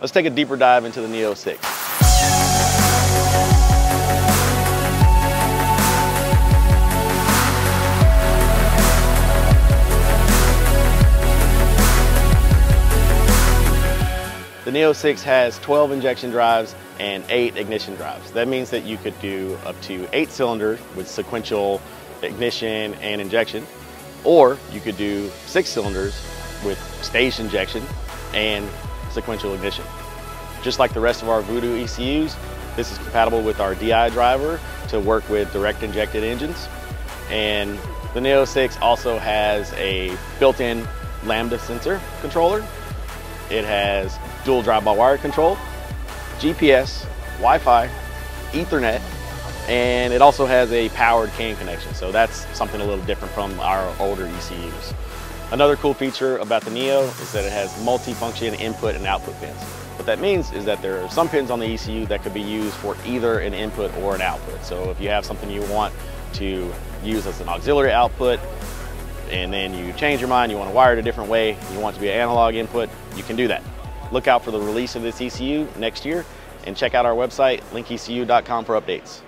Let's take a deeper dive into the Neo 6. The Neo 6 has 12 injection drives and 8 ignition drives. That means that you could do up to 8 cylinders with sequential ignition and injection, or you could do 6 cylinders with staged injection and sequential ignition. Just like the rest of our Voodoo ECUs, this is compatible with our DI driver to work with direct injected engines. And the Neo 6 also has a built-in Lambda sensor controller. It has dual drive-by-wire control, GPS, Wi-Fi, Ethernet, and it also has a powered CAN connection. So that's something a little different from our older ECUs. Another cool feature about the Neo is that it has multi-function input and output pins. What that means is that there are some pins on the ECU that could be used for either an input or an output. So if you have something you want to use as an auxiliary output, and then you change your mind, you want to wire it a different way, you want it to be an analog input, you can do that. Look out for the release of this ECU next year and check out our website, linkecu.com for updates.